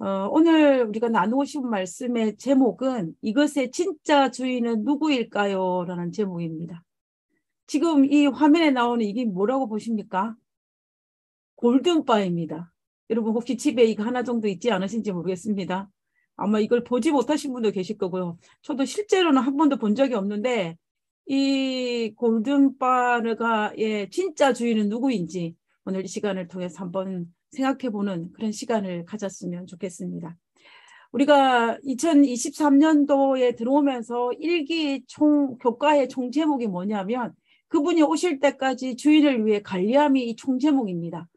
어, 오늘 우리가 나누고 싶은 말씀의 제목은 이것의 진짜 주인은 누구일까요? 라는 제목입니다. 지금 이 화면에 나오는 이게 뭐라고 보십니까? 골든바입니다. 여러분 혹시 집에 이거 하나 정도 있지 않으신지 모르겠습니다. 아마 이걸 보지 못하신 분도 계실 거고요. 저도 실제로는 한 번도 본 적이 없는데 이 골든바르가의 진짜 주인은 누구인지 오늘 이 시간을 통해서 한번 생각해보는 그런 시간을 가졌으면 좋겠습니다. 우리가 2023년도에 들어오면서 일기 총 교과의 총 제목이 뭐냐면 그분이 오실 때까지 주인을 위해 관리함이 이 총 제목입니다.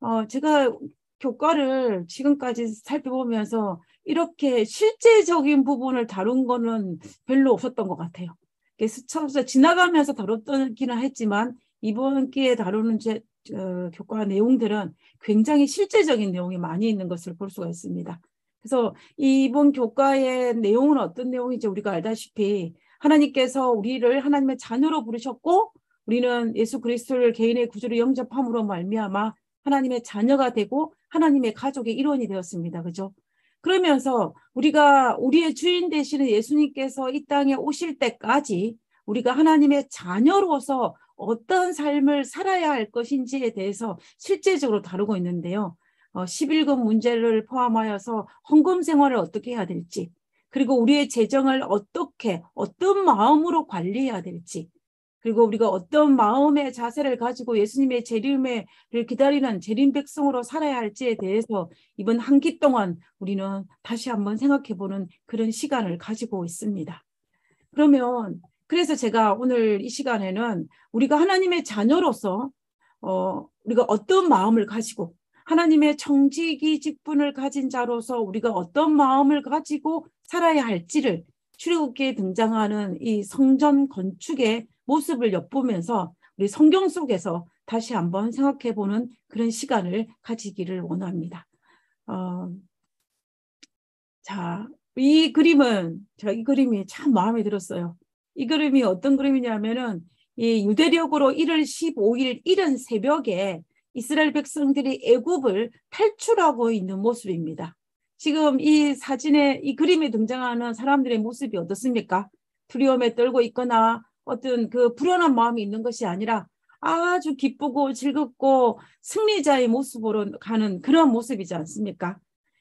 어, 제가 교과를 지금까지 살펴보면서 이렇게 실제적인 부분을 다룬 거는 별로 없었던 것 같아요. 스쳐서 지나가면서 다뤘기는 했지만 이번 기회에 다루는 제, 어, 교과 내용들은 굉장히 실제적인 내용이 많이 있는 것을 볼 수가 있습니다. 그래서 이번 교과의 내용은 어떤 내용인지 우리가 알다시피 하나님께서 우리를 하나님의 자녀로 부르셨고 우리는 예수 그리스도를 개인의 구주로 영접함으로 말미암아 하나님의 자녀가 되고 하나님의 가족의 일원이 되었습니다. 그죠? 그러면서 우리가 우리의 주인 되시는 예수님께서 이 땅에 오실 때까지 우리가 하나님의 자녀로서 어떤 삶을 살아야 할 것인지에 대해서 실제적으로 다루고 있는데요. 어, 11금 문제를 포함하여서 헌금 생활을 어떻게 해야 될지, 그리고 우리의 재정을 어떻게, 어떤 마음으로 관리해야 될지, 그리고 우리가 어떤 마음의 자세를 가지고 예수님의 재림을 기다리는 재림 백성으로 살아야 할지에 대해서 이번 한 기 동안 우리는 다시 한번 생각해 보는 그런 시간을 가지고 있습니다. 그러면 그래서 제가 오늘 이 시간에는 우리가 하나님의 자녀로서 어, 우리가 어떤 마음을 가지고 하나님의 청지기 직분을 가진 자로서 우리가 어떤 마음을 가지고 살아야 할지를 출애굽기에 등장하는 이 성전 건축의 모습을 엿보면서 우리 성경 속에서 다시 한번 생각해 보는 그런 시간을 가지기를 원합니다. 어, 자, 이 그림은 제가 이 그림이 참 마음에 들었어요. 이 그림이 어떤 그림이냐면은 이 유대력으로 1월 15일 이른 새벽에 이스라엘 백성들이 애굽을 탈출하고 있는 모습입니다. 지금 이 사진에 이 그림에 등장하는 사람들의 모습이 어떻습니까? 두려움에 떨고 있거나 어떤 그 불안한 마음이 있는 것이 아니라 아주 기쁘고 즐겁고 승리자의 모습으로 가는 그런 모습이지 않습니까?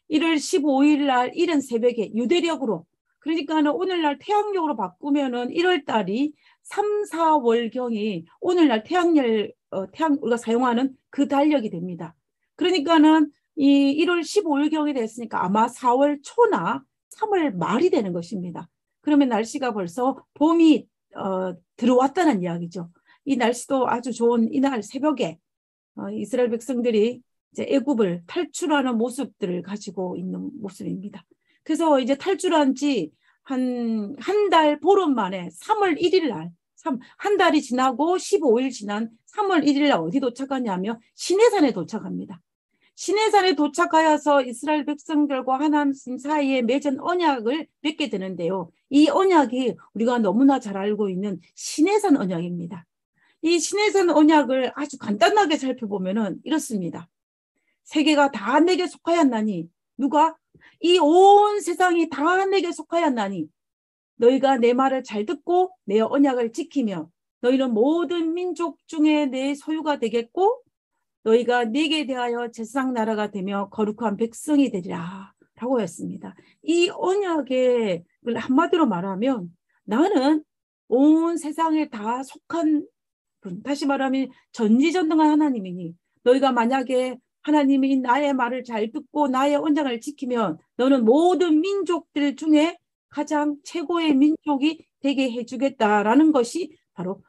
1월 15일 날 이른 새벽에 유대력으로 그러니까는 오늘날 태양력으로 바꾸면은 1월 달이 3, 4월경이 오늘날 태양열 어, 태양 우리가 사용하는 그 달력이 됩니다. 그러니까는 이 1월 15일경이 됐으니까 아마 4월 초나 3월 말이 되는 것입니다. 그러면 날씨가 벌써 봄이 어, 들어왔다는 이야기죠. 이 날씨도 아주 좋은 이날 새벽에 어, 이스라엘 백성들이 이제 애굽을 탈출하는 모습들을 가지고 있는 모습입니다. 그래서 이제 탈출한 지 한, 한 달 보름 만에 3월 1일 날, 3, 한 달이 지나고 15일 지난 3월 1일 날 어디 도착하냐면 시내산에 도착합니다. 시내산에 도착하여서 이스라엘 백성들과 하나님 사이에 맺은 언약을 맺게 되는데요. 이 언약이 우리가 너무나 잘 알고 있는 시내산 언약입니다. 이 시내산 언약을 아주 간단하게 살펴보면 이렇습니다. 세계가 다 내게 속하였나니 누가 이 온 세상이 다 내게 속하였나니 너희가 내 말을 잘 듣고 내 언약을 지키며 너희는 모든 민족 중에 내 소유가 되겠고 너희가 네게 대하여 제상 나라가 되며 거룩한 백성이 되리라 라고 했습니다. 이 언약의 한마디로 말하면 나는 온 세상에 다 속한 분, 다시 말하면 전지전능한 하나님이니 너희가 만약에 하나님이 나의 말을 잘 듣고 나의 언약을 지키면 너는 모든 민족들 중에 가장 최고의 민족이 되게 해주겠다라는 것이 바로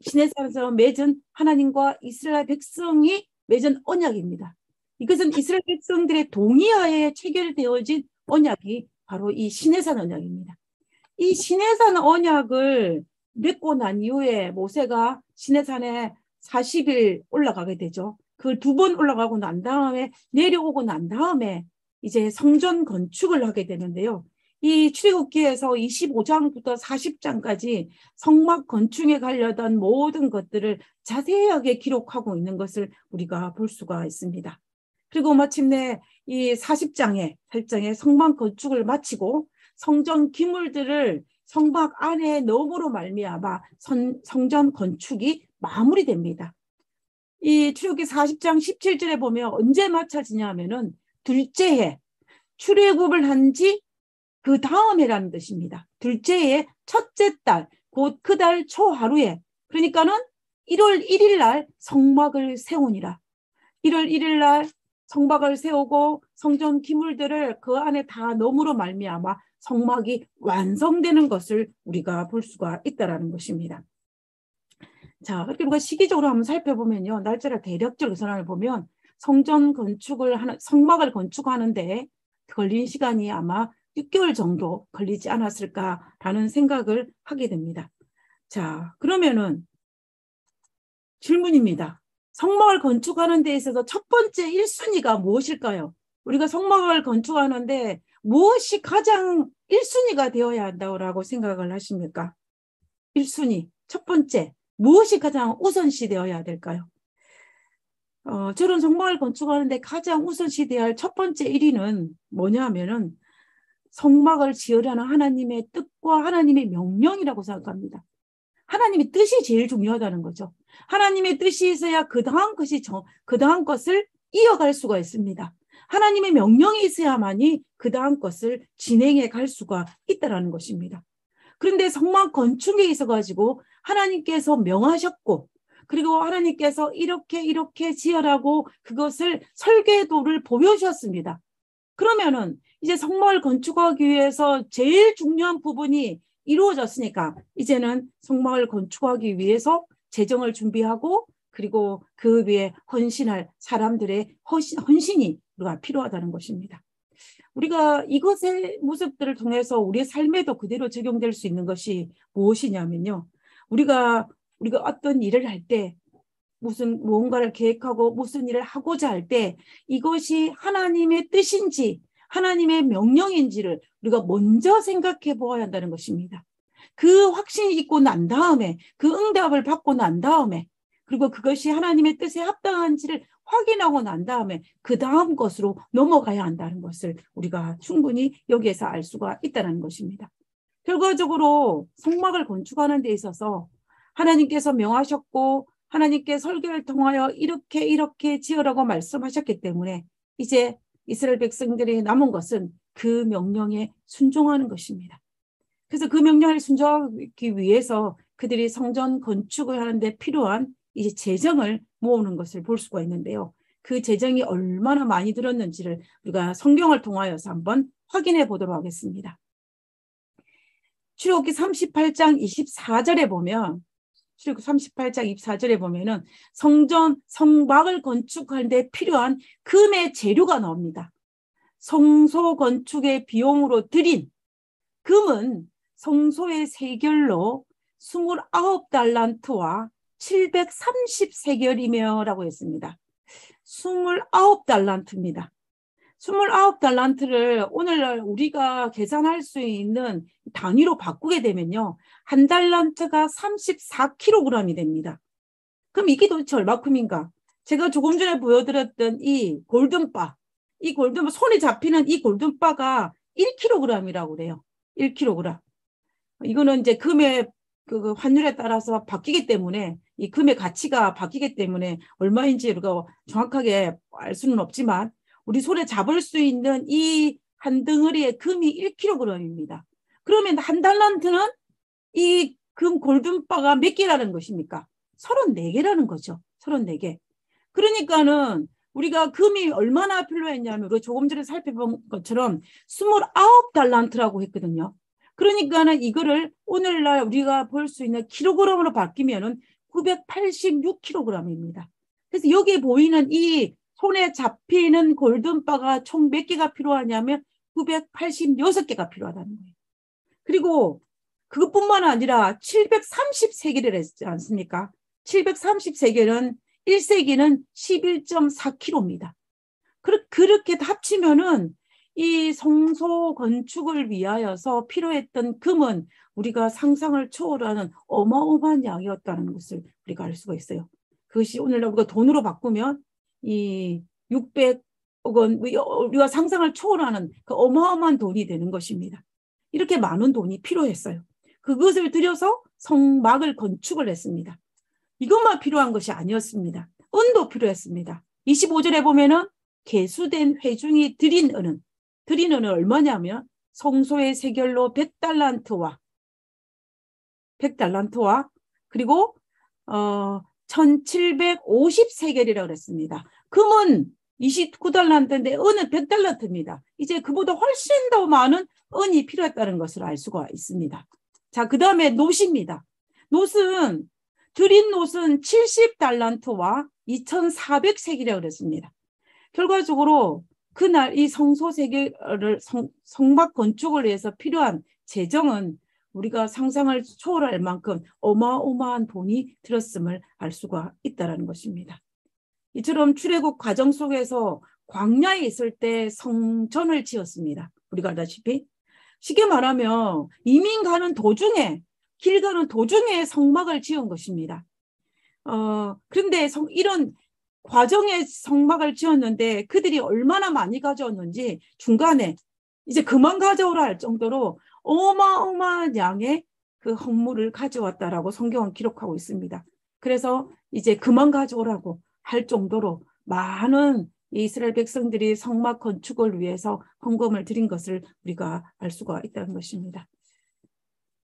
시내산에서 맺은 하나님과 이스라엘 백성이 맺은 언약입니다. 이것은 이스라엘 백성들의 동의하에 체결되어진 언약이 바로 이 시내산 언약입니다. 이 시내산 언약을 맺고 난 이후에 모세가 시내산에 40일 올라가게 되죠. 그 두 번 올라가고 난 다음에 내려오고 난 다음에 이제 성전 건축을 하게 되는데요. 이 출애굽기에서 25장부터 40장까지 성막 건축에 관련된 모든 것들을 자세하게 기록하고 있는 것을 우리가 볼 수가 있습니다. 그리고 마침내 이 40장에 설정에 성막 건축을 마치고 성전 기물들을 성막 안에 넣음으로 말미암아 성전 건축이 마무리됩니다. 이 출애굽기 40장 17절에 보면 언제 마쳐지냐 하면은 둘째 해 출애굽을 한 지 그 다음 해라는 뜻입니다. 둘째 해 첫째 달 곧 그 달 초하루에 그러니까는 1월 1일 날 성막을 세우니라. 1월 1일 날 성막을 세우고 성전 기물들을 그 안에 다 넣음으로 말미암아 성막이 완성되는 것을 우리가 볼 수가 있다라는 것입니다. 자, 그렇게 우리가 시기적으로 한번 살펴보면요. 날짜를 대략적으로 전환을 보면 성전 건축을 하는 성막을 건축하는데 걸린 시간이 아마 6개월 정도 걸리지 않았을까라는 생각을 하게 됩니다. 자, 그러면은 질문입니다. 성막을 건축하는 데 있어서 첫 번째 1순위가 무엇일까요? 우리가 성막을 건축하는데 무엇이 가장 1순위가 되어야 한다고 생각을 하십니까? 1순위, 첫 번째, 무엇이 가장 우선시 되어야 될까요? 어, 저런 성막을 건축하는데 가장 우선시 되어야 할 첫 번째 1위는 뭐냐 하면은 성막을 지으려는 하나님의 뜻과 하나님의 명령이라고 생각합니다. 하나님의 뜻이 제일 중요하다는 거죠. 하나님의 뜻이 있어야 그 다음 것이 정, 그 다음 것을 이어갈 수가 있습니다. 하나님의 명령이 있어야만이 그 다음 것을 진행해 갈 수가 있다라는 것입니다. 그런데 성막 건축에 있어 가지고 하나님께서 명하셨고 그리고 하나님께서 이렇게 이렇게 지어라고 그것을 설계도를 보여주셨습니다. 그러면은 이제 성막을 건축하기 위해서 제일 중요한 부분이 이루어졌으니까 이제는 성막을 건축하기 위해서 재정을 준비하고 그리고 그 위에 헌신할 사람들의 헌신, 헌신이 우리가 필요하다는 것입니다. 우리가 이것의 모습들을 통해서 우리의 삶에도 그대로 적용될 수 있는 것이 무엇이냐면요. 우리가 우리가 어떤 일을 할 때 무슨 무언가를 계획하고 무슨 일을 하고자 할 때 이것이 하나님의 뜻인지 하나님의 명령인지를 우리가 먼저 생각해 보아야 한다는 것입니다. 그 확신이 있고 난 다음에 그 응답을 받고 난 다음에 그리고 그것이 하나님의 뜻에 합당한지를 확인하고 난 다음에 그 다음 것으로 넘어가야 한다는 것을 우리가 충분히 여기에서 알 수가 있다는 것입니다. 결과적으로 성막을 건축하는 데 있어서 하나님께서 명하셨고 하나님께 설계를 통하여 이렇게 이렇게 지으라고 말씀하셨기 때문에 이제 이스라엘 백성들이 남은 것은 그 명령에 순종하는 것입니다. 그래서 그 명령을 순종하기 위해서 그들이 성전 건축을 하는데 필요한 이제 재정을 모으는 것을 볼 수가 있는데요. 그 재정이 얼마나 많이 들었는지를 우리가 성경을 통하여서 한번 확인해 보도록 하겠습니다. 출애굽기 38장 24절에 보면 출애굽 38장 24절에 보면은 성전 성막을 건축하는데 필요한 금의 재료가 나옵니다. 성소 건축의 비용으로 들인 금은 성소의 세결로 29달란트와 730세결이며 라고 했습니다. 29달란트입니다. 29달란트를 오늘날 우리가 계산할 수 있는 단위로 바꾸게 되면요. 한 달란트가 34kg이 됩니다. 그럼 이게 도대체 얼마큼인가? 제가 조금 전에 보여드렸던 이 골든바, 이 골든바, 손에 잡히는 이 골든바가 1kg이라고 그래요. 1kg. 이거는 이제 금의 그 환율에 따라서 바뀌기 때문에 이 금의 가치가 바뀌기 때문에 얼마인지 우리가 정확하게 알 수는 없지만 우리 손에 잡을 수 있는 이 한 덩어리의 금이 1kg입니다. 그러면 한 달란트는 이 금 골든바가 몇 개라는 것입니까? 34개라는 거죠. 34개. 그러니까는 우리가 금이 얼마나 필요했냐면 우리가 조금 전에 살펴본 것처럼 29달란트라고 했거든요. 그러니까는 이거를 오늘날 우리가 볼 수 있는 킬로그램으로 바뀌면은 986kg입니다. 그래서 여기 보이는 이 손에 잡히는 골든바가 총 몇 개가 필요하냐면 986개가 필요하다는 거예요. 그리고 그것뿐만 아니라 733개를 했지 않습니까? 733개는 1세기는 11.4kg입니다. 그렇게 합치면은 이 성소 건축을 위하여서 필요했던 금은 우리가 상상을 초월하는 어마어마한 양이었다는 것을 우리가 알 수가 있어요. 그것이 오늘날 우리가 돈으로 바꾸면 이 600, 혹은 우리가 상상을 초월하는 그 어마어마한 돈이 되는 것입니다. 이렇게 많은 돈이 필요했어요. 그것을 들여서 성막을 건축을 했습니다. 이것만 필요한 것이 아니었습니다. 은도 필요했습니다. 25절에 보면은 개수된 회중이 드린 은은 드린 은은 얼마냐면 성소의 세결로 100달란트와 100달란트와 그리고 어 1750세겔이라고 그랬습니다. 금은 29달란트인데 은은 100달란트입니다. 이제 그보다 훨씬 더 많은 은이 필요했다는 것을 알 수가 있습니다. 자, 그 다음에 노시입니다. 노은 드린 노은 70달란트와 2400세겔이라고 그랬습니다. 결과적으로 그날 이 성소 세계를 성, 성막 건축을 위해서 필요한 재정은 우리가 상상을 초월할 만큼 어마어마한 돈이 들었음을 알 수가 있다는 것입니다. 이처럼 출애굽 과정 속에서 광야에 있을 때 성전을 지었습니다. 우리가 알다시피 쉽게 말하면 이민 가는 도중에 길 가는 도중에 성막을 지은 것입니다. 어, 그런데 성, 이런 과정에 성막을 지었는데 그들이 얼마나 많이 가져왔는지 중간에 이제 그만 가져오라 할 정도로 어마어마한 양의 그 헌물을 가져왔다라고 성경은 기록하고 있습니다. 그래서 이제 그만 가져오라고 할 정도로 많은 이스라엘 백성들이 성막 건축을 위해서 헌금을 드린 것을 우리가 알 수가 있다는 것입니다.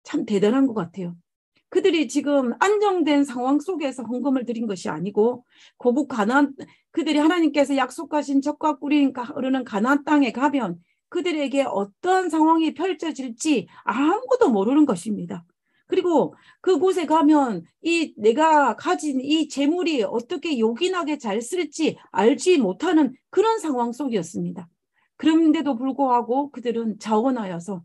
참 대단한 것 같아요. 그들이 지금 안정된 상황 속에서 헌금을 드린 것이 아니고 고국 가난 그들이 하나님께서 약속하신 적과 꿀이 흐르는 가난 땅에 가면 그들에게 어떤 상황이 펼쳐질지 아무것도 모르는 것입니다. 그리고 그곳에 가면 이 내가 가진 이 재물이 어떻게 요긴하게 잘 쓸지 알지 못하는 그런 상황 속이었습니다. 그런데도 불구하고 그들은 자원하여서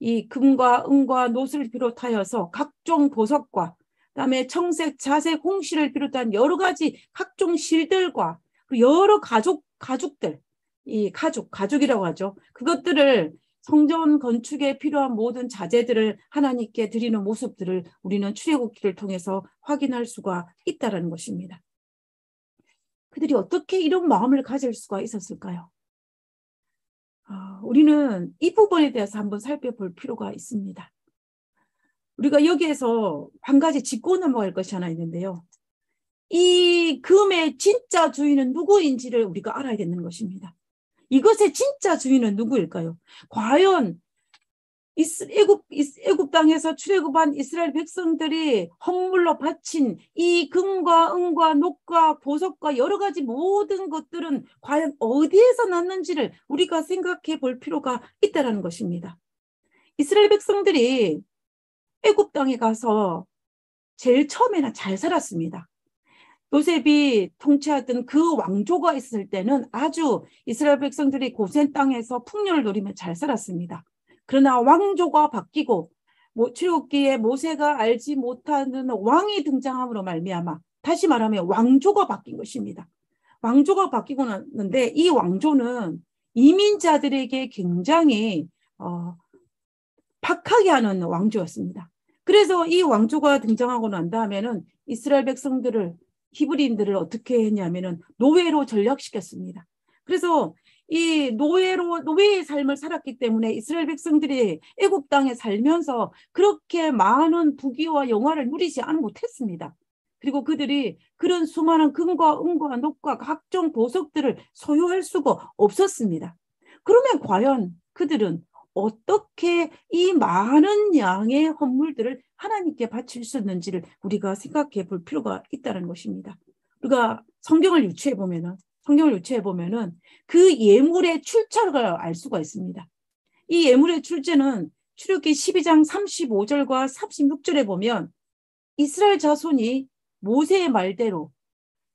이 금과 은과 노을 비롯하여서 각종 보석과 그다음에 청색, 자색, 홍시를 비롯한 여러 가지 각종 실들과 여러 가족 가족들 이 가족 가족이라고 하죠. 그것들을 성전 건축에 필요한 모든 자재들을 하나님께 드리는 모습들을 우리는 출애굽기를 통해서 확인할 수가 있다라는 것입니다. 그들이 어떻게 이런 마음을 가질 수가 있었을까요? 아, 우리는 이 부분에 대해서 한번 살펴볼 필요가 있습니다. 우리가 여기에서 한 가지 짚고 넘어갈 것이 하나 있는데요. 이 금의 진짜 주인은 누구인지를 우리가 알아야 되는 것입니다. 이것의 진짜 주인은 누구일까요? 과연 애굽, 애굽 땅에서 출애굽한 이스라엘 백성들이 헌물로 바친 이 금과 은과 녹과 보석과 여러 가지 모든 것들은 과연 어디에서 났는지를 우리가 생각해 볼 필요가 있다는 것입니다. 이스라엘 백성들이 애굽 땅에 가서 제일 처음에는 잘 살았습니다. 요셉이 통치하던 그 왕조가 있을 때는 아주 이스라엘 백성들이 고센 땅에서 풍요를 누리며 잘 살았습니다. 그러나 왕조가 바뀌고 뭐 출애굽기에 모세가 알지 못하는 왕이 등장함으로 말미암아 다시 말하면 왕조가 바뀐 것입니다. 왕조가 바뀌고 났는데 이 왕조는 이민자들에게 굉장히 어, 박하게 하는 왕조였습니다. 그래서 이 왕조가 등장하고 난 다음에는 이스라엘 백성들을 히브리인들을 어떻게 했냐면은 노예로 전락시켰습니다. 그래서 이 노예로 노예의 삶을 살았기 때문에 이스라엘 백성들이 애굽 땅에 살면서 그렇게 많은 부귀와 영화를 누리지 않 못했습니다. 그리고 그들이 그런 수많은 금과 은과 녹과 각종 보석들을 소유할 수가 없었습니다. 그러면 과연 그들은 어떻게 이 많은 양의 헌물들을 하나님께 바칠 수 있는지를 우리가 생각해 볼 필요가 있다는 것입니다. 우리가 성경을 유추해 보면은 성경을 유추해 보면은 그 예물의 출처를 알 수가 있습니다. 이 예물의 출제는 출애굽기 12장 35절과 36절에 보면 이스라엘 자손이 모세의 말대로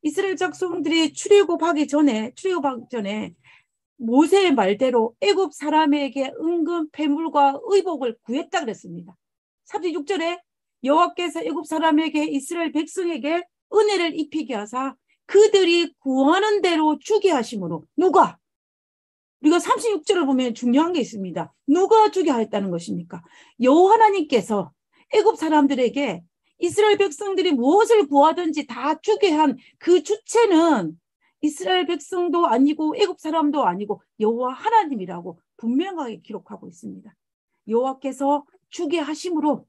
이스라엘 자손들이 출애굽하기 전에 출애굽하기 전에 모세의 말대로 애굽 사람에게 은근 폐물과 의복을 구했다 그랬습니다. 36절에 여호와께서 애굽 사람에게 이스라엘 백성에게 은혜를 입히게 하사 그들이 구하는 대로 주게 하심으로 누가 우리가 36절을 보면 중요한 게 있습니다. 누가 주게 하였다는 것입니까? 여호와 하나님께서 애굽 사람들에게 이스라엘 백성들이 무엇을 구하든지 다 주게 한 그 주체는 이스라엘 백성도 아니고 애굽 사람도 아니고 여호와 하나님이라고 분명하게 기록하고 있습니다. 여호와께서 주게 하심으로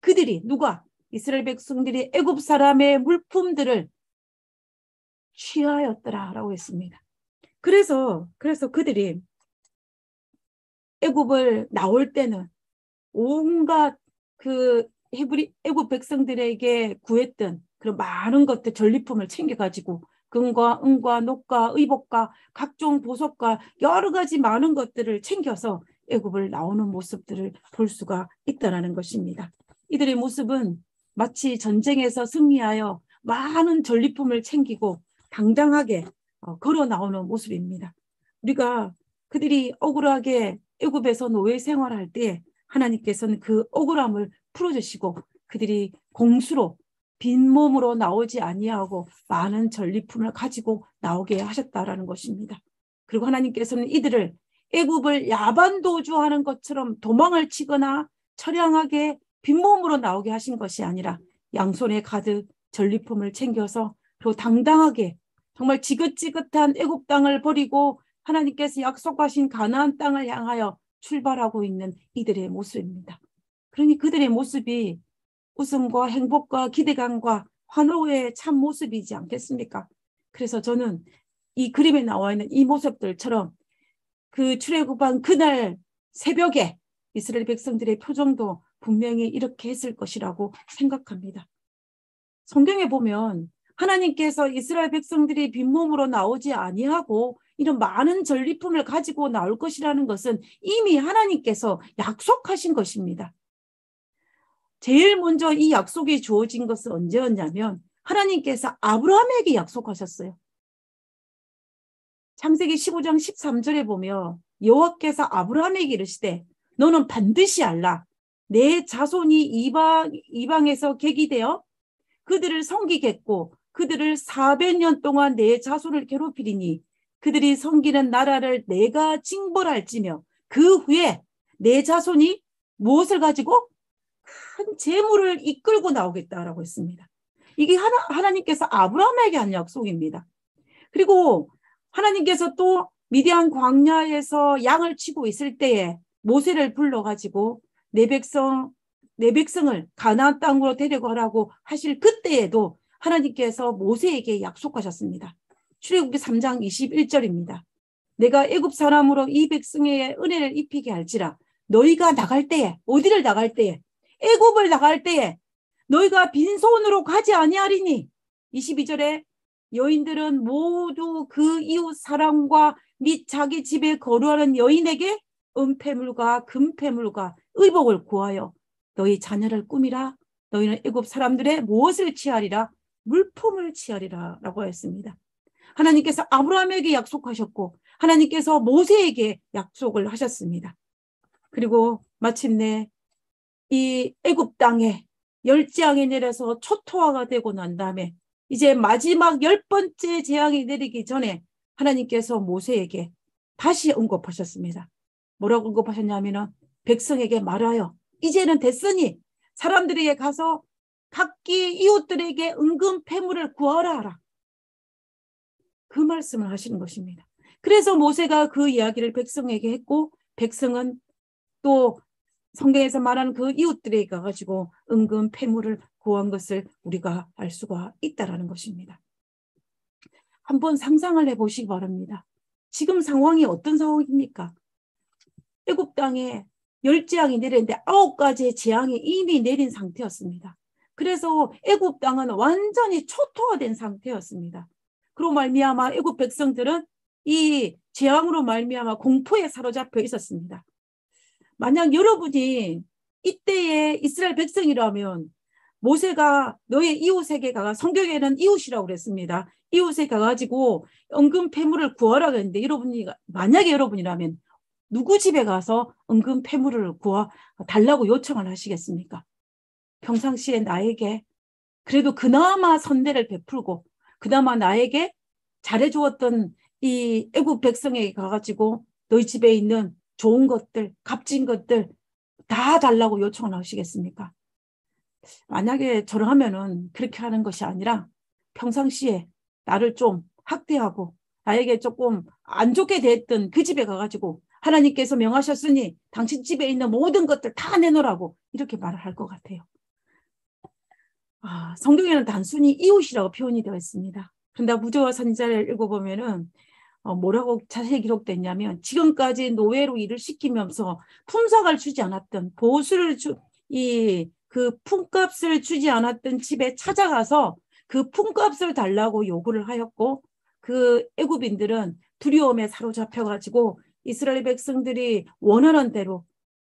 그들이 누가 이스라엘 백성들이 애굽 사람의 물품들을 취하였더라라고 했습니다. 그래서 그래서 그들이 애굽을 나올 때는 온갖 그 헤브리 애굽 백성들에게 구했던 그런 많은 것들 전리품을 챙겨 가지고 금과 은과 녹과 의복과 각종 보석과 여러 가지 많은 것들을 챙겨서 애굽을 나오는 모습들을 볼 수가 있다라는 것입니다. 이들의 모습은 마치 전쟁에서 승리하여 많은 전리품을 챙기고 당당하게 어, 걸어 나오는 모습입니다. 우리가 그들이 억울하게 애굽에서 노예 생활할 때 하나님께서는 그 억울함을 풀어주시고 그들이 공수로 빈몸으로 나오지 아니하고 많은 전리품을 가지고 나오게 하셨다라는 것입니다. 그리고 하나님께서는 이들을 애굽을 야반 도주하는 것처럼 도망을 치거나 처량하게 빈몸으로 나오게 하신 것이 아니라 양손에 가득 전리품을 챙겨서 그리고 당당하게 정말 지긋지긋한 애굽 땅을 버리고 하나님께서 약속하신 가나안 땅을 향하여 출발하고 있는 이들의 모습입니다. 그러니 그들의 모습이 웃음과 행복과 기대감과 환호의 참 모습이지 않겠습니까? 그래서 저는 이 그림에 나와 있는 이 모습들처럼 그 출애굽한 그날 새벽에 이스라엘 백성들의 표정도 분명히 이렇게 했을 것이라고 생각합니다. 성경에 보면 하나님께서 이스라엘 백성들이 빈몸으로 나오지 아니하고 이런 많은 전리품을 가지고 나올 것이라는 것은 이미 하나님께서 약속하신 것입니다. 제일 먼저 이 약속이 주어진 것은 언제였냐면 하나님께서 아브라함에게 약속하셨어요. 창세기 15장 13절에 보면 여호와께서 아브라함에게 이르시되 너는 반드시 알라 내 자손이 이방 이방에서 객이되어 그들을 섬기겠고 그들을 400년 동안 내 자손을 괴롭히리니 그들이 섬기는 나라를 내가 징벌할지며 그 후에 내 자손이 무엇을 가지고 큰 재물을 이끌고 나오겠다라고 했습니다. 이게 하나, 하나님께서 아브라함에게 한 약속입니다. 그리고 하나님께서 또 미디안 광야에서 양을 치고 있을 때에 모세를 불러가지고 내 백성 내 백성을 가나안 땅으로 데려가라고 하실 그때에도 하나님께서 모세에게 약속하셨습니다. 출애굽기 3장 21절입니다. 내가 애굽 사람으로 이 백성의 은혜를 입히게 할지라 너희가 나갈 때에 어디를 나갈 때에 애굽을 나갈 때에 너희가 빈손으로 가지 아니하리니 22절에 여인들은 모두 그 이웃 사람과 및 자기 집에 거류하는 여인에게 은폐물과 금폐물과 의복을 구하여 너희 자녀를 꾸미라 너희는 애굽 사람들의 무엇을 취하리라 물품을 취하리라 라고 했습니다. 하나님께서 아브라함에게 약속하셨고 하나님께서 모세에게 약속을 하셨습니다. 그리고 마침내 이 애굽 땅에 열재앙이 내려서 초토화가 되고 난 다음에 이제 마지막 열 번째 재앙이 내리기 전에 하나님께서 모세에게 다시 언급하셨습니다. 뭐라고 언급하셨냐면은 백성에게 말하여 이제는 됐으니 사람들에게 가서 각기 이웃들에게 은근 폐물을 구하라 하라. 그 말씀을 하시는 것입니다. 그래서 모세가 그 이야기를 백성에게 했고 백성은 또 성경에서 말하는 그 이웃들에게 가가지고 은근 폐물을 구한 것을 우리가 알 수가 있다라는 것입니다. 한번 상상을 해보시기 바랍니다. 지금 상황이 어떤 상황입니까? 애굽 땅에 열 재앙이 내렸는데 아홉 가지의 재앙이 이미 내린 상태였습니다. 그래서 애굽 땅은 완전히 초토화된 상태였습니다. 그로 말미암아 애굽 백성들은 이 재앙으로 말미암아 공포에 사로잡혀 있었습니다. 만약 여러분이 이때의 이스라엘 백성이라면 모세가 너의 이웃에게 가가 성경에는 이웃이라고 그랬습니다. 이웃에 가가지고 은금 폐물을 구하라 그랬는데 여러분이 만약에 여러분이라면 누구 집에 가서 은금 폐물을 구하 달라고 요청을 하시겠습니까? 평상시에 나에게 그래도 그나마 선대를 베풀고 그나마 나에게 잘해주었던 이 애국 백성에게 가가지고 너희 집에 있는 좋은 것들, 값진 것들 다 달라고 요청을 하시겠습니까? 만약에 저를 하면은 그렇게 하는 것이 아니라 평상시에 나를 좀 학대하고 나에게 조금 안 좋게 됐던 그 집에 가가지고 하나님께서 명하셨으니 당신 집에 있는 모든 것들 다 내놓으라고 이렇게 말을 할 것 같아요. 아, 성경에는 단순히 이웃이라고 표현이 되어 있습니다. 그런데 무저와 선자를 읽어보면은 어, 뭐라고 자세히 기록됐냐면 지금까지 노예로 일을 시키면서 품삯을 주지 않았던 보수를 주, 이, 그 품값을 주지 않았던 집에 찾아가서 그 품값을 달라고 요구를 하였고 그 애굽인들은 두려움에 사로잡혀 가지고 이스라엘 백성들이 원하는 대로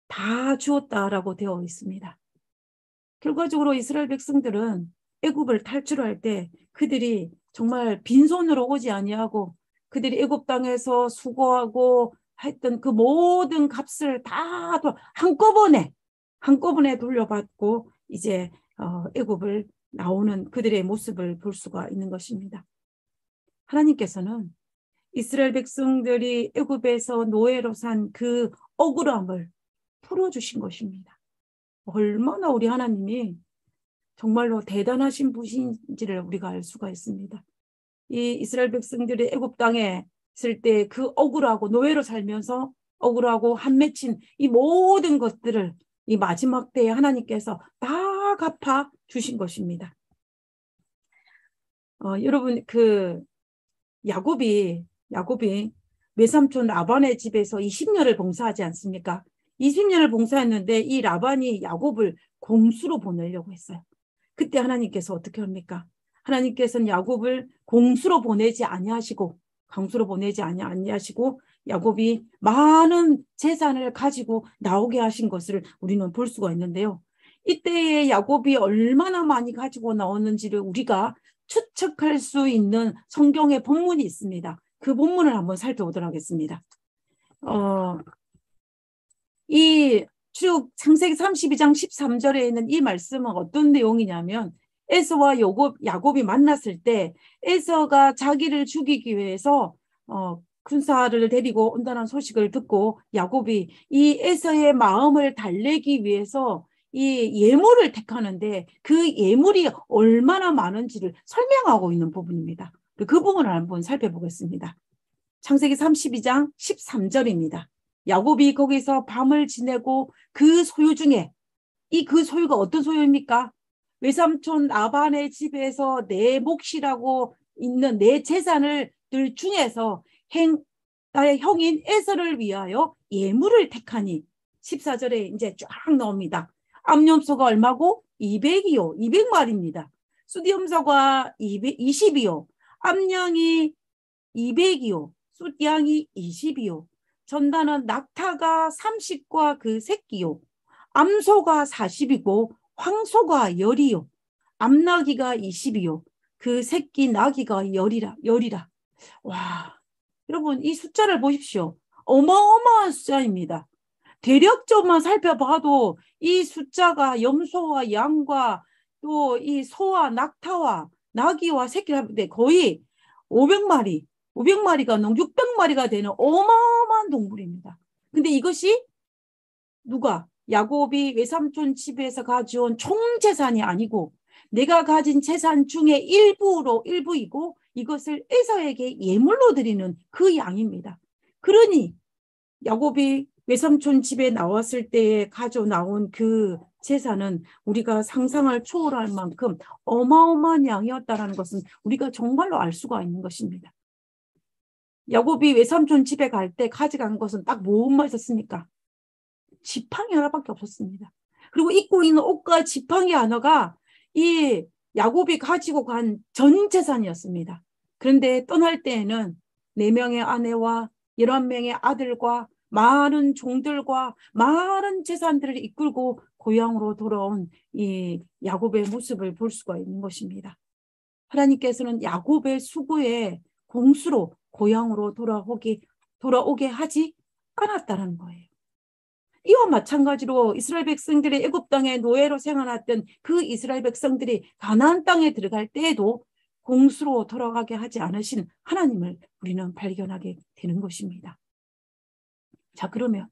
다 주었다라고 되어 있습니다. 결과적으로 이스라엘 백성들은 애굽을 탈출할 때 그들이 정말 빈손으로 오지 아니하고 그들이 애굽 땅에서 수고하고 했던 그 모든 값을 다 한꺼번에 한꺼번에 돌려받고 이제 어, 애굽을 나오는 그들의 모습을 볼 수가 있는 것입니다. 하나님께서는 이스라엘 백성들이 애굽에서 노예로 산 그 억울함을 풀어주신 것입니다. 얼마나 우리 하나님이 정말로 대단하신 분인지를 우리가 알 수가 있습니다. 이 이스라엘 백성들이 애굽 땅에 있을 때 그 억울하고 노예로 살면서 억울하고 한 맺힌 이 모든 것들을 이 마지막 때에 하나님께서 다 갚아 주신 것입니다. 어, 여러분 그 야곱이 야곱이 외삼촌 라반의 집에서 20년을 봉사하지 않습니까? 20년을 봉사했는데 이 라반이 야곱을 공수로 보내려고 했어요. 그때 하나님께서 어떻게 합니까? 하나님께서는 야곱을 공수로 보내지 아니하시고 강수로 보내지 아니하시고 야곱이 많은 재산을 가지고 나오게 하신 것을 우리는 볼 수가 있는데요. 이때에 야곱이 얼마나 많이 가지고 나오는지를 우리가 추측할 수 있는 성경의 본문이 있습니다. 그 본문을 한번 살펴보도록 하겠습니다. 어, 이쭉 창세기 32장 13절에 있는 이 말씀은 어떤 내용이냐면 에서와 요곱, 야곱이 만났을 때 에서가 자기를 죽이기 위해서 어, 군사를 데리고 온다는 소식을 듣고 야곱이 이 에서의 마음을 달래기 위해서 이 예물을 택하는데 그 예물이 얼마나 많은지를 설명하고 있는 부분입니다. 그 부분을 한번 살펴보겠습니다. 창세기 32장 13절입니다. 야곱이 거기서 밤을 지내고 그 소유 중에 이 그 소유가 어떤 소유입니까? 외삼촌 라반의 집에서 내 몫이라고 있는 내 재산을 들 중에서 행, 나의 형인 에서를 위하여 예물을 택하니 14절에 이제 쫙 나옵니다. 암염소가 얼마고? 200이요. 200마리입니다. 수디염소가 20이요. 암양이 200이요. 숫양이 20이요. 전단은 낙타가 30과 그 새끼요. 암소가 40이고 황소가 열이요. 암나기가 20이요. 그 새끼 나기가 열이라, 열이라. 와, 여러분 이 숫자를 보십시오. 어마어마한 숫자입니다. 대략적만 살펴봐도 이 숫자가 염소와 양과 또 이 소와 낙타와 나귀와 새끼를 할 때 거의 500마리, 500마리가 넘 600마리가 되는 어마어마한 동물입니다. 근데 이것이 누가 야곱이 외삼촌 집에서 가져온 총 재산이 아니고 내가 가진 재산 중에 일부로 일부이고 이것을 에서에게 예물로 드리는 그 양입니다. 그러니 야곱이 외삼촌 집에 나왔을 때에 가져 나온 그 재산은 우리가 상상을 초월할 만큼 어마어마한 양이었다라는 것은 우리가 정말로 알 수가 있는 것입니다. 야곱이 외삼촌 집에 갈 때 가져간 것은 딱 뭐만 있었습니까? 지팡이 하나밖에 없었습니다. 그리고 입고 있는 옷과 지팡이 하나가 이 야곱이 가지고 간 전 재산이었습니다. 그런데 떠날 때에는 네 명의 아내와 열한 명의 아들과 많은 종들과 많은 재산들을 이끌고 고향으로 돌아온 이 야곱의 모습을 볼 수가 있는 것입니다. 하나님께서는 야곱의 수고에 공수로 고향으로 돌아오게 돌아오게 하지 않았다는 거예요. 이와 마찬가지로 이스라엘 백성들이 애굽 땅에 노예로 생활했던 그 이스라엘 백성들이 가나안 땅에 들어갈 때에도 공수로 돌아가게 하지 않으신 하나님을 우리는 발견하게 되는 것입니다. 자, 그러면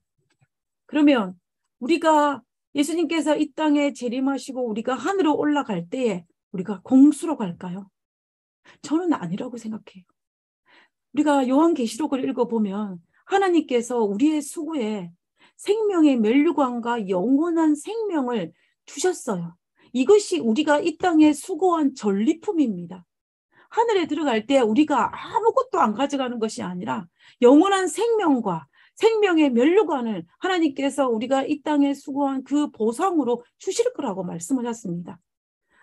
그러면 우리가 예수님께서 이 땅에 재림하시고 우리가 하늘로 올라갈 때에 우리가 공수로 갈까요? 저는 아니라고 생각해요. 우리가 요한계시록을 읽어보면 하나님께서 우리의 수고에 생명의 멸류관과 영원한 생명을 주셨어요. 이것이 우리가 이 땅에 수고한 전리품입니다. 하늘에 들어갈 때 우리가 아무것도 안 가져가는 것이 아니라 영원한 생명과 생명의 멸류관을 하나님께서 우리가 이 땅에 수고한 그 보상으로 주실 거라고 말씀하셨습니다.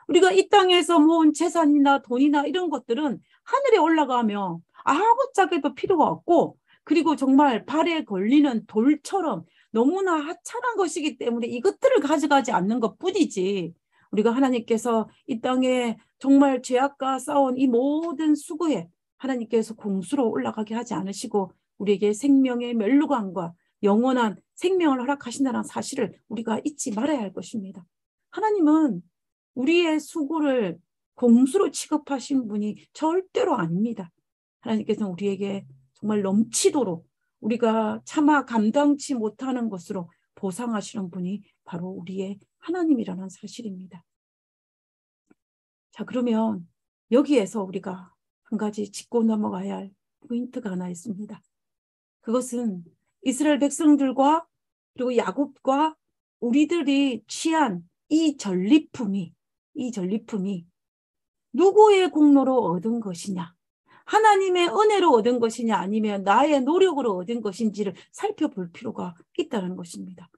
우리가 이 땅에서 모은 재산이나 돈이나 이런 것들은 하늘에 올라가며 아무짝에도 필요가 없고 그리고 정말 발에 걸리는 돌처럼 너무나 하찮은 것이기 때문에 이것들을 가져가지 않는 것 뿐이지 우리가 하나님께서 이 땅에 정말 죄악과 싸운 이 모든 수고에 하나님께서 공수로 올라가게 하지 않으시고 우리에게 생명의 멸루관과 영원한 생명을 허락하신다는 사실을 우리가 잊지 말아야 할 것입니다. 하나님은 우리의 수고를 공수로 취급하신 분이 절대로 아닙니다. 하나님께서는 우리에게 정말 넘치도록 우리가 차마 감당치 못하는 것으로 보상하시는 분이 바로 우리의 하나님이라는 사실입니다. 자, 그러면 여기에서 우리가 한 가지 짚고 넘어가야 할 포인트가 하나 있습니다. 그것은 이스라엘 백성들과 그리고 야곱과 우리들이 취한 이 전리품이 이 전리품이 누구의 공로로 얻은 것이냐 하나님의 은혜로 얻은 것이냐 아니면 나의 노력으로 얻은 것인지를 살펴볼 필요가 있다는 것입니다.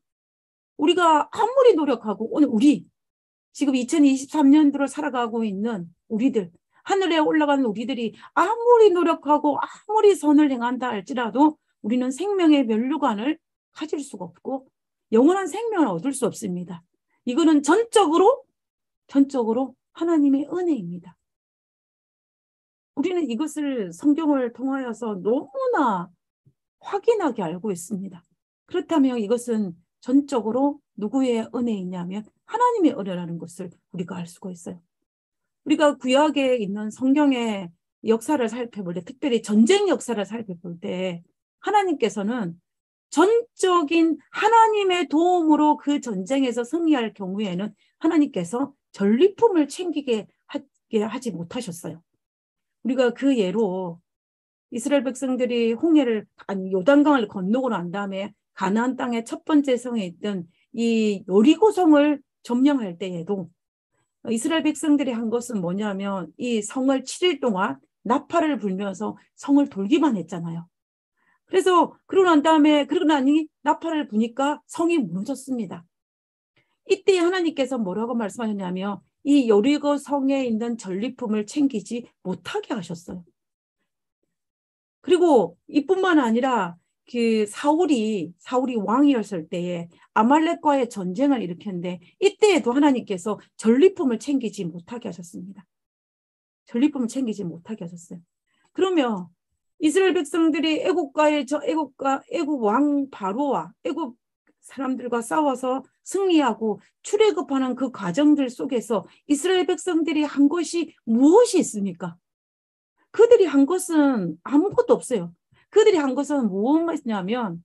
우리가 아무리 노력하고 오늘 우리 지금 2023년도를 살아가고 있는 우리들 하늘에 올라가는 우리들이 아무리 노력하고 아무리 선을 행한다 할지라도 우리는 생명의 면류관을 가질 수가 없고 영원한 생명을 얻을 수 없습니다. 이거는 전적으로 전적으로 하나님의 은혜입니다. 우리는 이것을 성경을 통하여서 너무나 확인하게 알고 있습니다. 그렇다면 이것은 전적으로 누구의 은혜이냐면 하나님의 은혜라는 것을 우리가 알 수가 있어요. 우리가 구약에 있는 성경의 역사를 살펴볼 때, 특별히 전쟁 역사를 살펴볼 때, 하나님께서는 전적인 하나님의 도움으로 그 전쟁에서 승리할 경우에는 하나님께서 전리품을 챙기게 하지 못하셨어요. 우리가 그 예로 이스라엘 백성들이 홍해를 아니 요단강을 건너고 난 다음에 가나안 땅의 첫 번째 성에 있던 이 요리고 성을 점령할 때에도 이스라엘 백성들이 한 것은 뭐냐면 이 성을 7일 동안 나팔을 불면서 성을 돌기만 했잖아요. 그래서 그러고 난 다음에 그러고 나니 나팔을 부니까 성이 무너졌습니다. 이때 하나님께서 뭐라고 말씀하셨냐면 이 여리고 성에 있는 전리품을 챙기지 못하게 하셨어요. 그리고 이뿐만 아니라 그 사울이 사울이 왕이었을 때에 아말렉과의 전쟁을 일으켰는데 이때에도 하나님께서 전리품을 챙기지 못하게 하셨습니다. 전리품을 챙기지 못하게 하셨어요. 그러면 이스라엘 백성들이 애국과의 저 애국과 애국 왕 바로와 애국 사람들과 싸워서 승리하고 출애굽하는 그 과정들 속에서 이스라엘 백성들이 한 것이 무엇이 있습니까? 그들이 한 것은 아무것도 없어요. 그들이 한 것은 무엇이냐면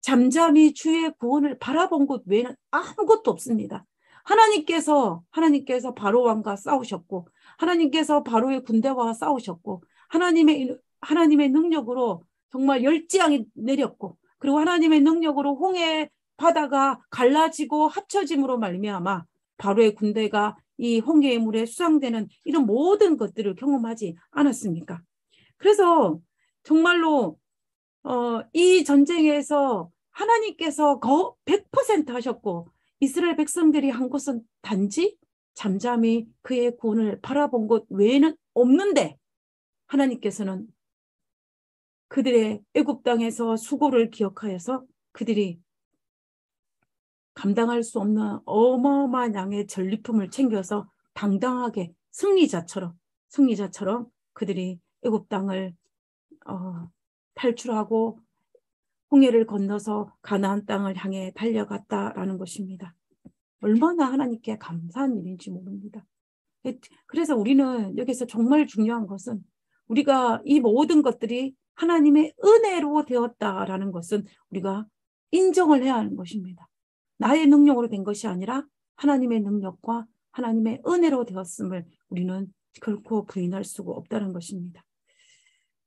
잠잠히 주의 구원을 바라본 것 외에는 아무것도 없습니다. 하나님께서 하나님께서 바로 왕과 싸우셨고 하나님께서 바로의 군대와 싸우셨고 하나님의 하나님의 능력으로 정말 열지양이 내렸고 그리고 하나님의 능력으로 홍해 바다가 갈라지고 합쳐짐으로 말미암아 바로의 군대가 이 홍해의 물에 수상되는 이런 모든 것들을 경험하지 않았습니까? 그래서 정말로 어, 이 전쟁에서 하나님께서 거 100% 하셨고 이스라엘 백성들이 한 것은 단지 잠잠히 그의 구원을 바라본 것 외에는 없는데 하나님께서는 그들의 애굽 땅에서 수고를 기억하여서 그들이 감당할 수 없는 어마어마한 양의 전리품을 챙겨서 당당하게 승리자처럼 승리자처럼 그들이 애굽 땅을 어, 탈출하고 홍해를 건너서 가나안 땅을 향해 달려갔다라는 것입니다. 얼마나 하나님께 감사한 일인지 모릅니다. 그래서 우리는 여기서 정말 중요한 것은 우리가 이 모든 것들이 하나님의 은혜로 되었다라는 것은 우리가 인정을 해야 하는 것입니다. 나의 능력으로 된 것이 아니라 하나님의 능력과 하나님의 은혜로 되었음을 우리는 결코 부인할 수가 없다는 것입니다.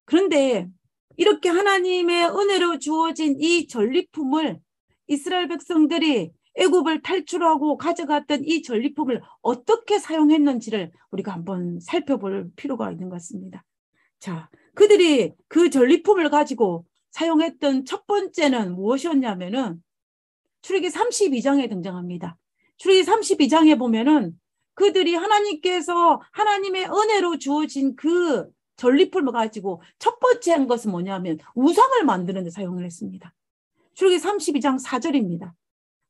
그런데 이렇게 하나님의 은혜로 주어진 이 전리품을 이스라엘 백성들이 애굽을 탈출하고 가져갔던 이 전리품을 어떻게 사용했는지를 우리가 한번 살펴볼 필요가 있는 것 같습니다. 자, 그들이 그 전리품을 가지고 사용했던 첫 번째는 무엇이었냐면은 출애기 32장에 등장합니다. 출애기 32장에 보면은 그들이 하나님께서 하나님의 은혜로 주어진 그 전리품을 가지고 첫 번째 한 것은 뭐냐면 우상을 만드는 데 사용을 했습니다. 출애기 32장 4절입니다.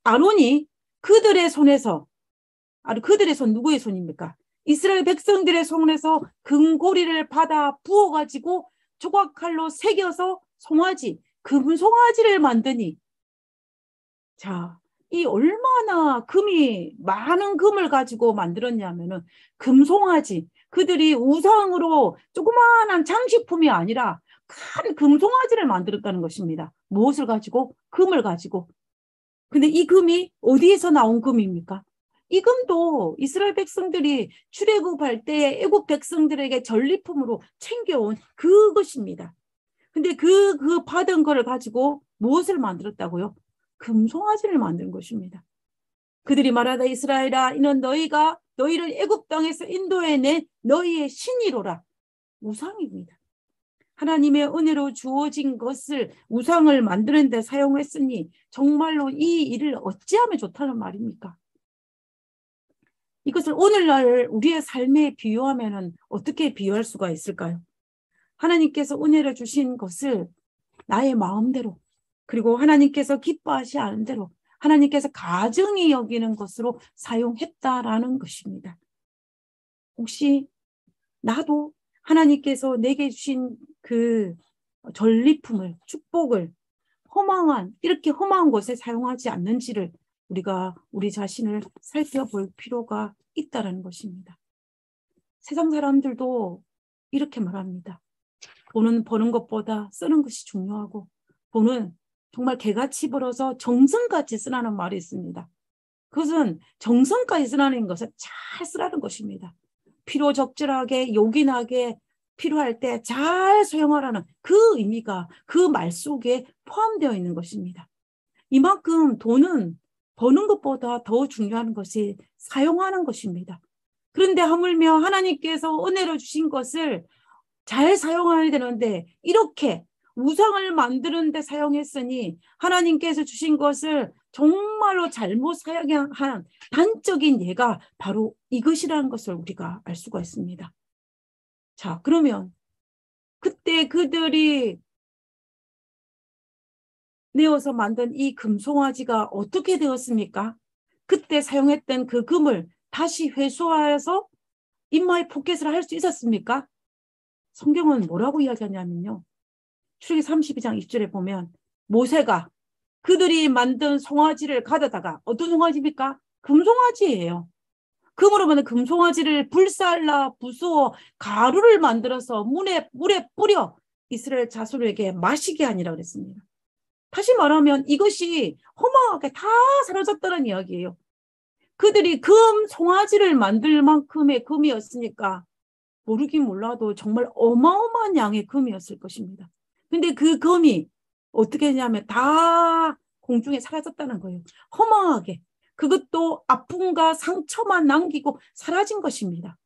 아론이 그들의 손에서 아 그들의 손 누구의 손입니까? 이스라엘 백성들의 손에서 금고리를 받아 부어 가지고 조각칼로 새겨서 송아지 금송아지를 만드니 자, 이 얼마나 금이 많은 금을 가지고 만들었냐면은 금송아지 그들이 우상으로 조그마한 장식품이 아니라 큰 금송아지를 만들었다는 것입니다. 무엇을 가지고? 금을 가지고. 근데 이 금이 어디에서 나온 금입니까? 이 금도 이스라엘 백성들이 출애굽할 때 애굽 백성들에게 전리품으로 챙겨온 그것입니다. 근데 그, 그 받은 거를 가지고 무엇을 만들었다고요? 금송아지를 만든 것입니다. 그들이 말하다 이스라엘아 이는 너희가 너희를 애굽 땅에서 인도해낸 너희의 신이로라. 우상입니다. 하나님의 은혜로 주어진 것을 우상을 만드는 데 사용했으니 정말로 이 일을 어찌하면 좋다는 말입니까? 이것을 오늘날 우리의 삶에 비유하면 어떻게 비유할 수가 있을까요? 하나님께서 은혜를 주신 것을 나의 마음대로 그리고 하나님께서 기뻐하시 않은 대로 하나님께서 가정이 여기는 것으로 사용했다라는 것입니다. 혹시 나도 하나님께서 내게 주신 그 전리품을 축복을 허망한 이렇게 허망한 곳에 사용하지 않는지를 우리가 우리 자신을 살펴볼 필요가 있다는 것입니다. 세상 사람들도 이렇게 말합니다. 돈은 버는 것보다 쓰는 것이 중요하고 돈은 정말 개같이 벌어서 정성까지 쓰라는 말이 있습니다. 그것은 정성까지 쓰라는 것을 잘 쓰라는 것입니다. 필요 적절하게 요긴하게 필요할 때 잘 사용하라는 그 의미가 그 말 속에 포함되어 있는 것입니다. 이만큼 돈은 버는 것보다 더 중요한 것이 사용하는 것입니다. 그런데 하물며 하나님께서 은혜로 주신 것을 잘 사용해야 되는데 이렇게 우상을 만드는데 사용했으니 하나님께서 주신 것을 정말로 잘못 사용한 단적인 예가 바로 이것이라는 것을 우리가 알 수가 있습니다. 자, 그러면 그때 그들이 내어서 만든 이 금송아지가 어떻게 되었습니까? 그때 사용했던 그 금을 다시 회수하여서 인마의 포켓을 할 수 있었습니까? 성경은 뭐라고 이야기하냐면요. 출애기 32장 1절에 보면 모세가 그들이 만든 송아지를 가져다가 어떤 송아지입니까? 금송아지예요. 금으로 만든 금송아지를 불살라 부수어 가루를 만들어서 물에 물에 뿌려 이스라엘 자손에게 마시게 하니라 그랬습니다. 다시 말하면 이것이 허망하게 다 사라졌다는 이야기예요. 그들이 금 송아지를 만들 만큼의 금이었으니까 모르긴 몰라도 정말 어마어마한 양의 금이었을 것입니다. 근데 그 검이 어떻게 했냐면 다 공중에 사라졌다는 거예요. 허망하게. 그것도 아픔과 상처만 남기고 사라진 것입니다.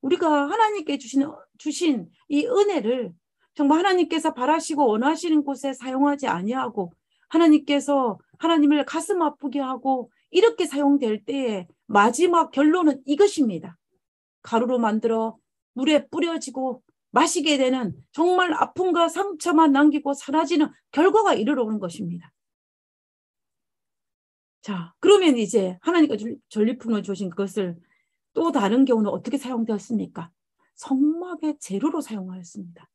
우리가 하나님께 주신, 주신 이 은혜를 정말 하나님께서 바라시고 원하시는 곳에 사용하지 아니하고 하나님께서 하나님을 가슴 아프게 하고 이렇게 사용될 때에 마지막 결론은 이것입니다. 가루로 만들어 물에 뿌려지고 마시게 되는 정말 아픔과 상처만 남기고 사라지는 결과가 이르러 오는 것입니다. 자, 그러면 이제 하나님과 전리품을 주신 그것을 또 다른 경우는 어떻게 사용되었습니까? 성막의 재료로 사용하였습니다.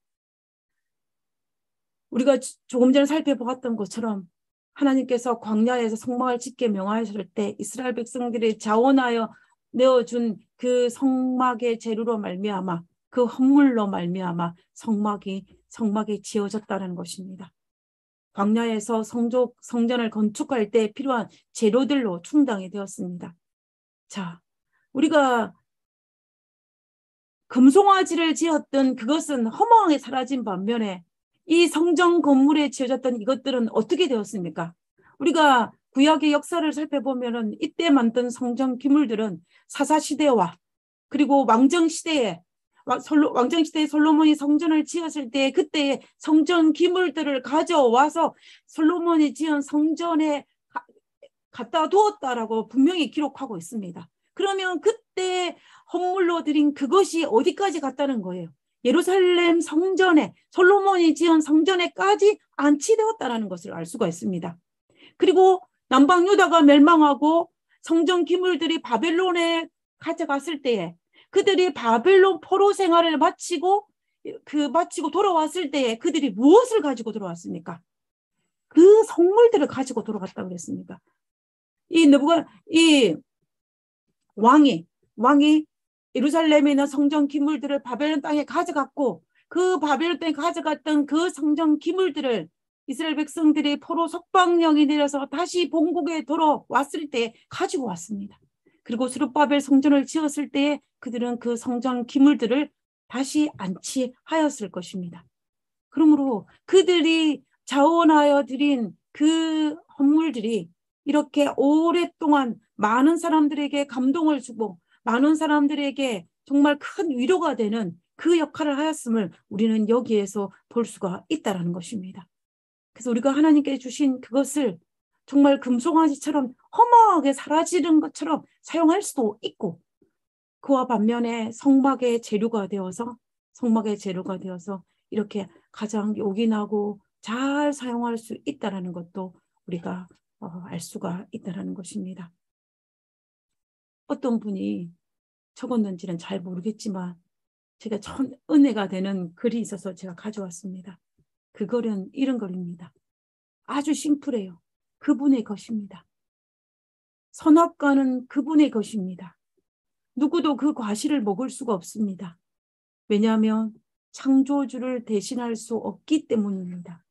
우리가 조금 전에 살펴보았던 것처럼 하나님께서 광야에서 성막을 짓게 명하셨을 때 이스라엘 백성들이 자원하여 내어준 그 성막의 재료로 말미암아 그 헌물로 말미암아 성막이 성막이 지어졌다는 것입니다. 광야에서 성족 성전을 건축할 때 필요한 재료들로 충당이 되었습니다. 자, 우리가 금송아지를 지었던 그것은 허망하게 사라진 반면에 이 성전 건물에 지어졌던 이것들은 어떻게 되었습니까? 우리가 구약의 역사를 살펴보면은 이때 만든 성전 기물들은 사사 시대와 그리고 왕정 시대에 왕정 시대에 솔로몬이 성전을 지었을 때 그때 성전 기물들을 가져와서 솔로몬이 지은 성전에 갖다 두었다라고 분명히 기록하고 있습니다. 그러면 그때 헌물로 드린 그것이 어디까지 갔다는 거예요? 예루살렘 성전에 솔로몬이 지은 성전에까지 안치되었다라는 것을 알 수가 있습니다. 그리고 남방 유다가 멸망하고 성전 기물들이 바벨론에 가져갔을 때에 그들이 바벨론 포로 생활을 마치고 그 마치고 돌아왔을 때에 그들이 무엇을 가지고 돌아왔습니까? 그 성물들을 가지고 돌아갔다고 그랬습니다. 이 너부가 이 왕이 왕이 예루살렘에 있는 성전 기물들을 바벨론 땅에 가져갔고 그 바벨론 땅에 가져갔던 그 성전 기물들을 이스라엘 백성들이 포로 석방령이 내려서 다시 본국에 돌아왔을 때 가지고 왔습니다. 그리고 수르바벨 성전을 지었을 때 그들은 그 성전 기물들을 다시 안치하였을 것입니다. 그러므로 그들이 자원하여 드린 그 헌물들이 이렇게 오랫동안 많은 사람들에게 감동을 주고 많은 사람들에게 정말 큰 위로가 되는 그 역할을 하였음을 우리는 여기에서 볼 수가 있다는 것입니다. 그래서 우리가 하나님께 주신 그것을 정말 금송아지처럼 허망하게 사라지는 것처럼 사용할 수도 있고 그와 반면에 성막의 재료가 되어서 성막의 재료가 되어서 이렇게 가장 요긴하고 잘 사용할 수 있다는 것도 우리가 어, 알 수가 있다는 것입니다. 어떤 분이 적었는지는 잘 모르겠지만 제가 전 은혜가 되는 글이 있어서 제가 가져왔습니다. 그 글은 이런 글입니다. 아주 심플해요. 그분의 것입니다. 선악과는 그분의 것입니다. 누구도 그 과실을 먹을 수가 없습니다. 왜냐하면 창조주를 대신할 수 없기 때문입니다.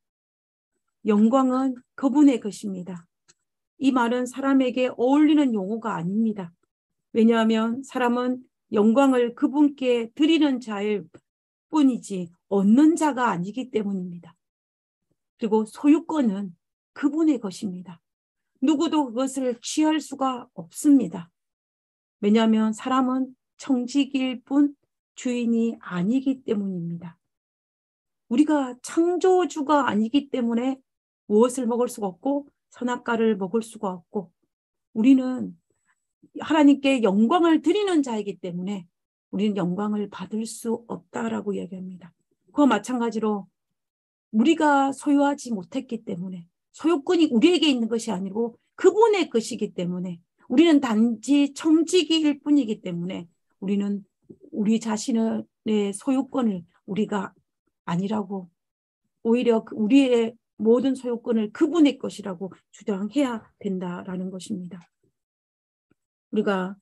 영광은 그분의 것입니다. 이 말은 사람에게 어울리는 용어가 아닙니다. 왜냐하면 사람은 영광을 그분께 드리는 자일 뿐이지 얻는 자가 아니기 때문입니다. 그리고 소유권은 그분의 것입니다. 누구도 그것을 취할 수가 없습니다. 왜냐하면 사람은 청직일 뿐 주인이 아니기 때문입니다. 우리가 창조주가 아니기 때문에 무엇을 먹을 수가 없고 선악과를 먹을 수가 없고 우리는 하나님께 영광을 드리는 자이기 때문에 우리는 영광을 받을 수 없다라고 이야기합니다. 그와 마찬가지로 우리가 소유하지 못했기 때문에 소유권이 우리에게 있는 것이 아니고 그분의 것이기 때문에 우리는 단지 청지기일 뿐이기 때문에 우리는 우리 자신의 소유권을 우리가 아니라고 오히려 그 우리의 모든 소유권을 그분의 것이라고 주장해야 된다라는 것입니다. 우리가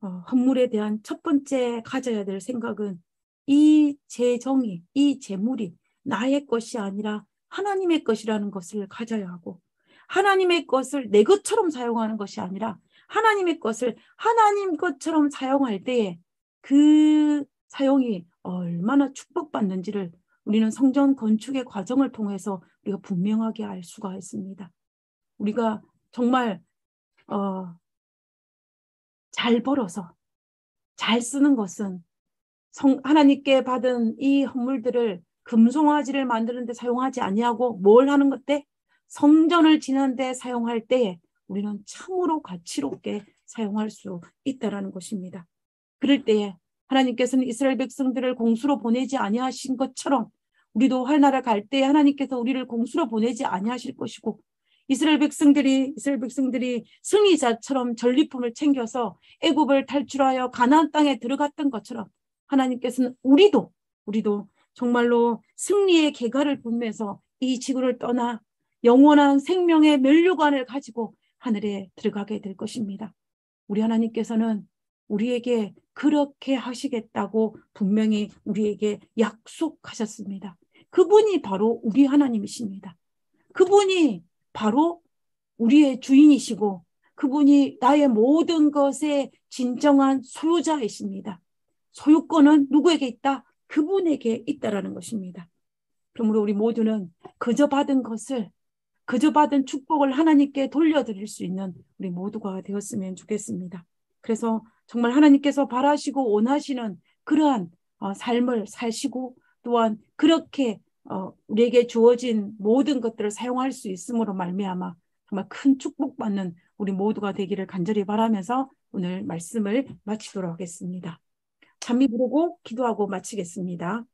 어, 헌물에 대한 첫 번째 가져야 될 생각은 이 재정이, 이 재물이 나의 것이 아니라 하나님의 것이라는 것을 가져야 하고 하나님의 것을 내 것처럼 사용하는 것이 아니라 하나님의 것을 하나님 것처럼 사용할 때에 그 사용이 얼마나 축복받는지를 우리는 성전 건축의 과정을 통해서 우리가 분명하게 알 수가 있습니다. 우리가 정말 어, 잘 벌어서 잘 쓰는 것은 성, 하나님께 받은 이 헌물들을 금송아지를 만드는데 사용하지 아니하고 뭘 하는 것 때? 성전을 지는데 사용할 때에 우리는 참으로 가치롭게 사용할 수 있다라는 것입니다. 그럴 때에 하나님께서는 이스라엘 백성들을 공수로 보내지 아니하신 것처럼 우리도 할 나라 갈때 하나님께서 우리를 공수로 보내지 아니하실 것이고 이스라엘 백성들이 이스라엘 백성들이 승리자처럼 전리품을 챙겨서 애굽을 탈출하여 가나안 땅에 들어갔던 것처럼 하나님께서는 우리도 우리도 정말로 승리의 개가를 뿜면서 이 지구를 떠나 영원한 생명의 멸류관을 가지고 하늘에 들어가게 될 것입니다. 우리 하나님께서는 우리에게 그렇게 하시겠다고 분명히 우리에게 약속하셨습니다. 그분이 바로 우리 하나님이십니다. 그분이 바로 우리의 주인이시고 그분이 나의 모든 것의 진정한 소유자이십니다. 소유권은 누구에게 있다? 그분에게 있다라는 것입니다. 그러므로 우리 모두는 그저 받은 것을 그저 받은 축복을 하나님께 돌려드릴 수 있는 우리 모두가 되었으면 좋겠습니다. 그래서 정말 하나님께서 바라시고 원하시는 그러한 어, 삶을 사시고 또한 그렇게 어, 우리에게 주어진 모든 것들을 사용할 수 있음으로 말미암아 정말 큰 축복받는 우리 모두가 되기를 간절히 바라면서 오늘 말씀을 마치도록 하겠습니다. 잠이 부르고 기도하고 마치겠습니다.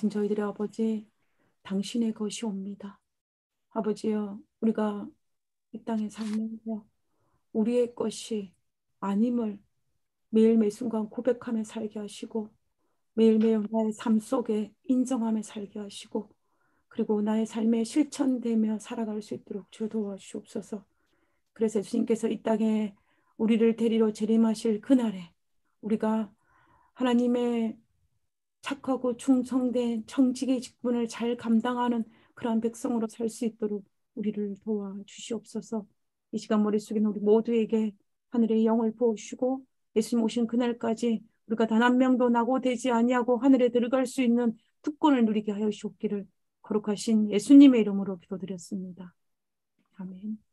계신 저희들의 아버지, 당신의 것이 옵니다. 아버지여, 우리가 이 땅에 살면서 우리의 것이 아님을 매일 매 순간 고백하며 살게 하시고 매일매일 나의 삶 속에 인정하며 살게 하시고 그리고 나의 삶에 실천되며 살아갈 수 있도록 주 도와주옵소서. 그래서 주님께서 이 땅에 우리를 데리러 재림하실 그날에 우리가 하나님의 착하고 충성된 청직의 직분을 잘 감당하는 그러한 백성으로 살 수 있도록 우리를 도와 주시옵소서. 이 시간 머릿속에 우리 모두에게 하늘의 영을 부어주시고 예수님 오신 그날까지 우리가 단 한 명도 낙오되지 아니하고 하늘에 들어갈 수 있는 특권을 누리게 하여 주옵기를 거룩하신 예수님의 이름으로 기도드렸습니다. 아멘.